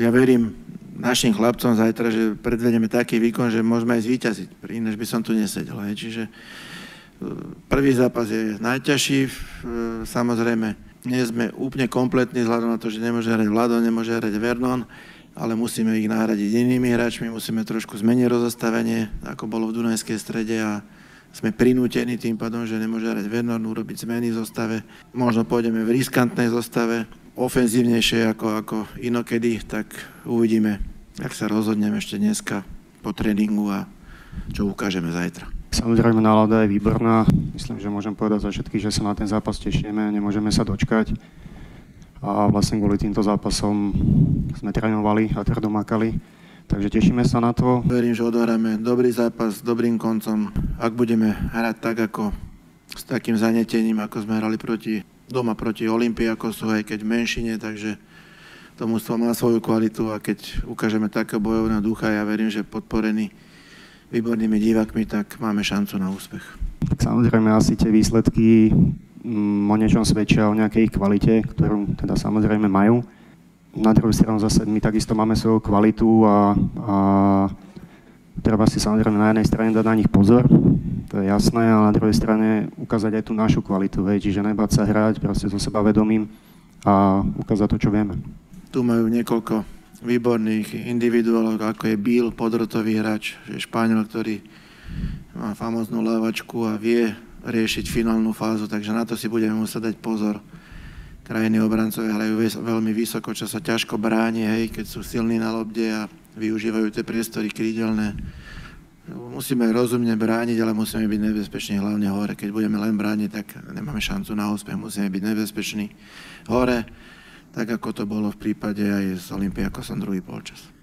ja verím našim chlapcom zajtra, že predvedeme taký výkon, že môžeme aj zvíťaziť. Ináč by som tu nesedel. Hej. Čiže e, prvý zápas je najťažší. E, samozrejme, nie sme úplne kompletní vzhľadom na to, že nemôže hrať Vlado, nemôže hrať Vernon, ale musíme ich nahradiť inými hráčmi, musíme trošku zmeniť rozostavenie, ako bolo v Dunajskej strede a sme prinútení tým pádom, že nemôže hrať Vernon, urobiť zmeny v zostave. Možno pôjdeme v riskantnej zostave, ofenzívnejšie ako, ako inokedy, tak uvidíme, ak sa rozhodneme ešte dneska po tréningu a čo ukážeme zajtra. Samozrejme nálada je výborná. Myslím, že môžem povedať za všetky, že sa na ten zápas tešíme, nemôžeme sa dočkať. A vlastne kvôli týmto zápasom sme trénovali a tvrdo makali. Takže tešíme sa na to. Verím, že odohráme dobrý zápas s dobrým koncom. Ak budeme hrať tak, ako s takým zanetením, ako sme hrali proti, doma proti Olympiakosu, aj keď v menšine, takže to mústvo má svoju kvalitu a keď ukážeme také bojovné ducha, ja verím, že podporený výbornými divákmi, tak máme šancu na úspech. Samozrejme asi tie výsledky mm, o niečom svedčia o nejakej kvalite, ktorú teda samozrejme majú na druhú stranu zase my takisto máme svoju kvalitu a, a treba si samozrejme na jednej strane dať na nich pozor, to je jasné, ale na druhej strane ukázať aj tú našu kvalitu, hej, čiže nebáť sa hrať proste so seba vedomím a ukázať to, čo vieme. Tu majú niekoľko výborných individuálov, ako je Bill, podrotový hráč, že Španiel, ktorý má famoznú lávačku a vie riešiť finálnu fázu, takže na to si budeme musieť dať pozor krajiny obrancovia hrajú veľmi vysoko, čo sa ťažko bráni, hej, keď sú silní na lobde a využívajú tie priestory krídelné. Musíme rozumne brániť, ale musíme byť nebezpeční hlavne hore. Keď budeme len brániť, tak nemáme šancu na úspech. Musíme byť nebezpeční hore, tak ako to bolo v prípade aj z Olympiakosom druhý polčas.